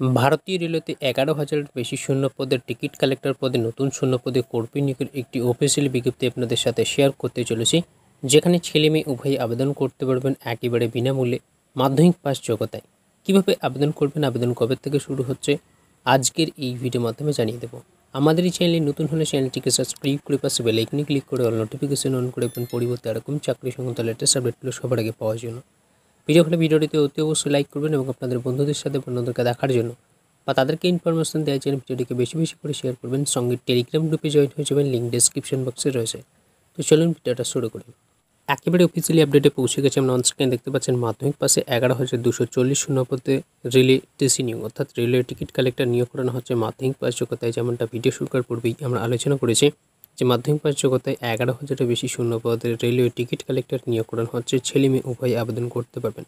ভারতীয় রেলওয়েতে এগারো হাজারের বেশি শূন্য পদের টিকিট কালেক্টর পদে নতুন শূন্য পদে কর্মী নিয়োগের একটি অফিসিয়াল বিজ্ঞপ্তি আপনাদের সাথে শেয়ার করতে চলেছি, যেখানে ছেলে মেয়ে উভয়ই আবেদন করতে পারবেন একেবারে বিনামূল্যে মাধ্যমিক পাস যোগ্যতায়। কীভাবে আবেদন করবেন, আবেদন কবে থেকে শুরু হচ্ছে, আজকের এই ভিডিওর মাধ্যমে জানিয়ে দেবো। আমাদের এই চ্যানেলে নতুন হলে চ্যানেলটিকে সাবস্ক্রাইব করে পাশে বেলাইকনে ক্লিক করে অল নোটিফিকেশন অন করে পরিবর্তে এরকম চাকরি সংক্রান্ত লেটেস্ট আপডেটগুলো সবার আগে পাওয়ার জন্য। ভিডিও হলে ভিডিওটিতে অতি অবশ্যই লাইক করবেন এবং আপনাদের বন্ধুদের সাথে বন্ধুদেরকে দেখার জন্য বা তাদেরকে ইনফরমেশন দেওয়ার জন্য ভিডিওটিকে বেশি বেশি করে শেয়ার করবেন। সঙ্গে টেলিগ্রাম গ্রুপে জয়েন হয়ে যাবেন লিঙ্ক ডিসক্রিপশন বক্সে রয়েছে। তো চলুন ভিডিওটা শুরু করি। একেবারে অফিসিয়ালি আপডেটে পৌঁছে গেছে আমরা অনস্ক্রিনে দেখতে পাচ্ছেন, মাধ্যমিক পাশে এগারো হাজার দুশো চল্লিশ শূন্য পদে রেলে টিসি নিয়োগ অর্থাৎ রেলওয়ে টিকিট কালেক্টর নিয়োগ করানো হচ্ছে মাধ্যমিক পাস যোগ্যতায়, যেমনটা ভিডিও শুরু করার পূর্বেই আমরা আলোচনা করেছি। যে মাধ্যমিক পাস যোগ্যতায় এগারো হাজারের বেশি শূন্য পদে রেলওয়ে টিকিট কালেক্টর নিয়োগ করানো হচ্ছে ছেলে মেয়ে উভয় আবেদন করতে পারবেন।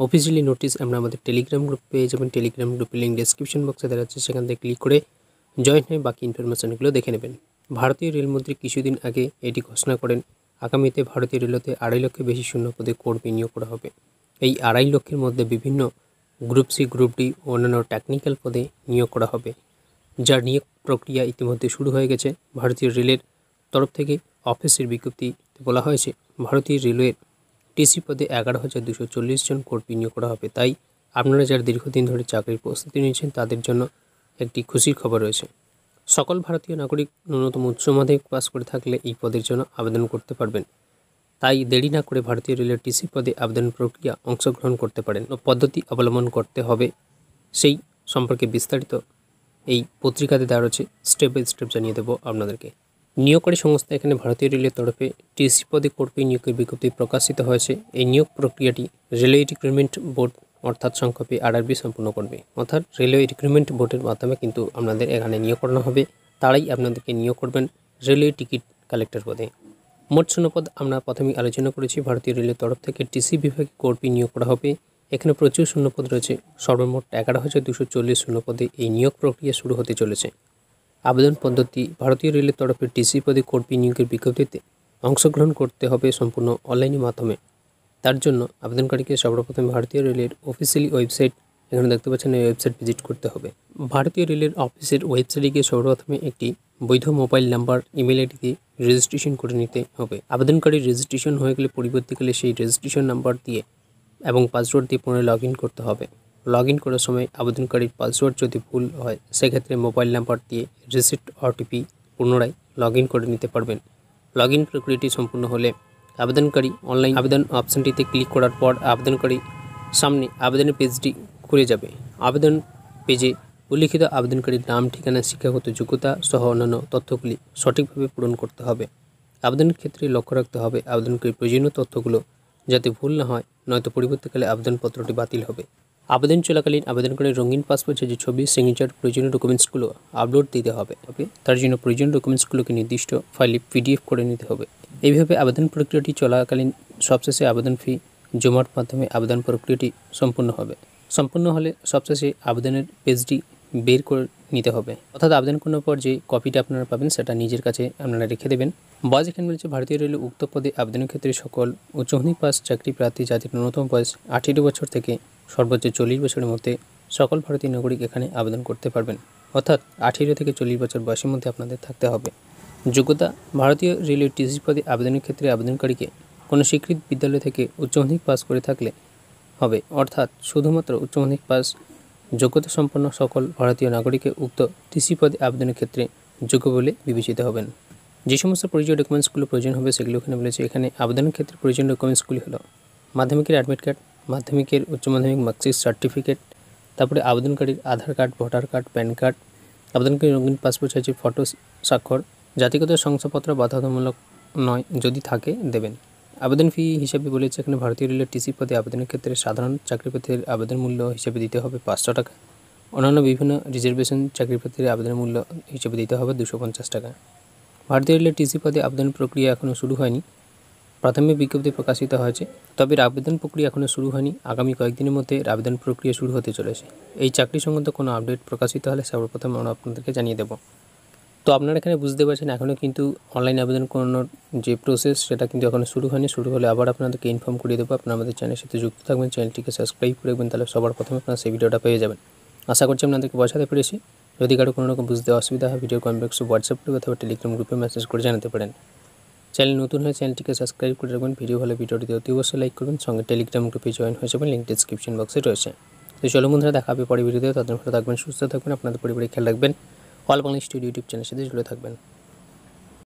অফিসিয়ালি নোটিশ আমরা আমাদের টেলিগ্রাম গ্রুপ পেয়ে যাবেন। টেলিগ্রাম গ্রুপের লিঙ্ক ডিসক্রিপশন বক্সে দেওয়া আছে। সেখান থেকে ক্লিক করে জয়েন হয়ে বাকি ইনফরমেশনগুলো দেখে নেবেন। ভারতীয় রেলমন্ত্রী কিছুদিন আগে এটি ঘোষণা করেন, আগামীতে ভারতীয় রেলওয়েতে আড়াই লক্ষের বেশি শূন্য পদে কর্মী নিয়োগ করা হবে। এই আড়াই লক্ষের মধ্যে বিভিন্ন গ্রুপ সি গ্রুপ ডি অন্যান্য টেকনিক্যাল পদে নিয়োগ করা হবে। যার নিয়োগ প্রক্রিয়া ইতিমধ্যে শুরু হয়ে গেছে। ভারতীয় রেলের তরফ থেকে অফিসের বিজ্ঞপ্তিতে বলা হয়েছে, ভারতীয় রেলওয়ের টিসি পদে এগারো হাজার দুশো চল্লিশ জন কর্মী নিয়োগ করা হবে। তাই আপনারা যারা দীর্ঘদিন ধরে চাকরির প্রস্তুতি নিয়েছেন, তাদের জন্য একটি খুশির খবর রয়েছে। সকল ভারতীয় নাগরিক ন্যূনতম উচ্চ মাধ্যমিক পাস করে থাকলে এই পদের জন্য আবেদন করতে পারবেন। তাই দেরি না করে ভারতীয় রেলের টিসি পদে আবেদন প্রক্রিয়া অংশগ্রহণ করতে পারেন ও পদ্ধতি অবলম্বন করতে হবে। সেই সম্পর্কে বিস্তারিত এই পত্রিকাতে দেওয়া রয়েছে স্টেপ বাই স্টেপ জানিয়ে দেবো আপনাদেরকে। নিয়োগকারী সংস্থা এখানে ভারতীয় রেলের তরফে টিসি পদে কর্মী নিয়োগের বিজ্ঞপ্তি প্রকাশিত হয়েছে। এই নিয়োগ প্রক্রিয়াটি রেলওয়ে রিক্রুটমেন্ট বোর্ড অর্থাৎ সংক্ষেপে আরআরবি সম্পূর্ণ করবে। অর্থাৎ রেলওয়ে রিক্রুটমেন্ট বোর্ডের মাধ্যমে কিন্তু আপনাদের এখানে নিয়োগ করানো হবে। তারাই আপনাদেরকে নিয়োগ করবেন রেলওয়ে টিকিট কালেক্টর পদে। মোট শূন্যপদ আমরা প্রথমেই আলোচনা করেছি। ভারতীয় রেলের তরফ থেকে টিসি বিভাগে কর্মী নিয়োগ করা হবে। এখানে প্রচুর শূন্যপদ রয়েছে। সর্বমোট এগারো হাজার দুশো চল্লিশ শূন্যপদে এই নিয়োগ প্রক্রিয়া শুরু হতে চলেছে। আবেদন পদ্ধতি, ভারতীয় রেলের তরফে ডিসি পদে কর্মী নিয়োগের বিজ্ঞপ্তিতে অংশগ্রহণ করতে হবে সম্পূর্ণ অনলাইনের মাধ্যমে। তার জন্য আবেদনকারীকে সর্বপ্রথম ভারতীয় রেলের অফিসিয়ালি ওয়েবসাইট, এখানে দেখতে পাচ্ছেন এই ওয়েবসাইট ভিজিট করতে হবে। ভারতীয় রেলের অফিসের ওয়েবসাইটে গিয়ে সর্বপ্রথমে একটি বৈধ মোবাইল নাম্বার ইমেল আইডি দিয়ে রেজিস্ট্রেশন করে নিতে হবে। আবেদনকারীর রেজিস্ট্রেশন হয়ে গেলে পরিবর্তীকালে সেই রেজিস্ট্রেশন নাম্বার দিয়ে এবং পাসওয়ার্ড দিয়ে পুনরায় লগ করতে হবে। লগ ইন করার সময় আবেদনকারীর পাসওয়ার্ড যদি ভুল হয়, সেক্ষেত্রে মোবাইল নাম্বার দিয়ে রিসিট ওটিপি পুনরায় লগ করে নিতে পারবেন। লগ ইন প্রক্রিয়াটি সম্পূর্ণ হলে আবেদনকারী অনলাইন আবেদন অপশানটিতে ক্লিক করার পর আবেদনকারী সামনে আবেদনের পেজটি খুলে যাবে। আবেদন পেজে উল্লিখিত আবেদনকারীর নাম, ঠিকানা, শিক্ষাগত যোগ্যতা সহ অন্যান্য তথ্যগুলি সঠিকভাবে পূরণ করতে হবে। আবেদনের ক্ষেত্রে লক্ষ্য রাখতে হবে, আবেদনকারীর প্রয়োজনীয় তথ্যগুলো যাতে ভুল না হয়, নয়তো পরিবর্তীকালে আবেদনপত্রটি বাতিল হবে। আবেদন চলাকালীন আবেদনকারীর রঙিন পাসপোর্ট যে ছবি সিগনেচার প্রয়োজনীয় ডকুমেন্টসগুলো আপলোড দিতে হবে। তার জন্য প্রয়োজনীয় ডকুমেন্টসগুলোকে নির্দিষ্ট ফাইলে পিডিএফ করে নিতে হবে। এইভাবে আবেদন প্রক্রিয়াটি চলাকালীন সবশেষে আবেদন ফি জমার মাধ্যমে আবেদন প্রক্রিয়াটি সম্পূর্ণ হবে। সম্পূর্ণ হলে সবশেষে আবেদনের পেজটি বের করে নিতে হবে। অর্থাৎ আবেদন করার পর যে কপিটা আপনারা পাবেন, সেটা নিজের কাছে আপনারা রেখে দেবেন। বয়স এখানে বলছে, ভারতীয় রেলে উক্ত পদে আবেদনের ক্ষেত্রে সকল উচ্চ পাস, চাকরি প্রার্থী, জাতির ন্যূনতম বয়স আঠেরো বছর থেকে সর্বোচ্চ চল্লিশ বছরের মধ্যে সকল ভারতীয় নাগরিক এখানে আবেদন করতে পারবেন। অর্থাৎ আঠেরো থেকে চল্লিশ বছর বয়সের মধ্যে আপনাদের থাকতে হবে। যোগ্যতা, ভারতীয় রেলওয়ে টিসি পদে আবেদনের ক্ষেত্রে আবেদনকারীকে কোনো স্বীকৃত বিদ্যালয় থেকে উচ্চ মাধ্যমিক পাস করে থাকলে হবে। অর্থাৎ শুধুমাত্র উচ্চ মাধ্যমিক পাস যোগ্যতা সম্পন্ন সকল ভারতীয় নাগরিককে উক্ত টিসি পদে আবেদনের ক্ষেত্রে যোগ্য বলে বিবেচিত হবেন। যে সমস্ত প্রয়োজনীয় ডকুমেন্টসগুলো প্রয়োজন হবে সেগুলো এখানে বলেছে। এখানে আবেদনের ক্ষেত্রে প্রয়োজনীয় ডকুমেন্টসগুলি হলো মাধ্যমিকের অ্যাডমিট কার্ড মাধ্যমিকের উচ্চ মাধ্যমিক মার্কশিট সার্টিফিকেট তারপরে আবেদনকারীর Aadhaar card voter card PAN card আবেদনকারী রঙিন পাসপোর্ট সাইজের ফটো স্বাক্ষর, জাতিগত শংসাপত্র বাধ্যতামূলক নয় যদি থাকে, দেবেন। আবেদন ফি হিসেবে বলেছে এখানে ভারতীয় রেলের টিসি পদে আবেদনের ক্ষেত্রে সাধারণ চাকরিপত্রের আবেদন মূল্য হিসেবে দিতে হবে পাঁচশো টাকা। অন্যান্য বিভিন্ন রিজার্ভেশন চাকরিপত্রের আবেদনের মূল্য হিসেবে দিতে হবে দুশো পঞ্চাশ টাকা। ভারতীয় রেলের টিসি পদে আবেদন প্রক্রিয়া এখনও শুরু হয়নি। প্রাথমিক বিজ্ঞপ্তি প্রকাশিত হয়েছে। তবে আবেদন প্রক্রিয়া এখনও শুরু হয়নি। আগামী কয়েকদিনের মধ্যে আবেদন প্রক্রিয়া শুরু হতে চলেছে। এই চাকরি সংক্রান্ত কোনো আপডেট প্রকাশিত হলে সর্বপ্রথম আমরা আপনাদেরকে জানিয়ে দেবো। তো আপনারা এখানে বুঝতে পারছেন এখনও কিন্তু অনলাইন আবেদন করানোর যে প্রসেস সেটা কিন্তু এখনও শুরু হয়নি। শুরু হলে আবার আপনাদেরকে ইনফর্ম করিয়ে দেবো। আপনারা আমাদের চ্যানেলের সাথে যুক্ত থাকবেন চ্যানেলটিকে সাবস্ক্রাইব করে রাখবেন, তাহলে সবার প্রথমে আপনারা সেই ভিডিওটা পেয়ে যাবেন। আশা করছি আপনাদেরকে বোঝাতে পেরেছি। যদি কারও কোনো রকম বুঝতে অসুবিধা হয় ভিডিও কনভেক্স হোয়াটসঅ্যাপ গ্রুপ অথবা টেলিগ্রাম গ্রুপে মেসেজ করে জানাতে পারেন। চ্যানেল নতুন হয়ে চ্যানেলটিকে সাবস্ক্রাইব করে রাখবেন। ভিডিও হলে ভিডিওটিতে অতি অবশ্যই লাইক করবেন। সঙ্গে টেলিগ্রাম গ্রুপে জয়েন হয়ে যাবেন। লিঙ্ক ডিসক্রিপশন বক্সে রয়েছে। তো চলো বন্ধুরা, দেখা হবে পরে ভিডিওতে তাদের ভালো থাকবেন, সুস্থ থাকবেন। আপনাদের পরিবারে খেয়াল রাখবেন। অল বাংলা স্টুডিও ইউটিউব চ্যানেলের সাথে জুড়ে থাকবেন।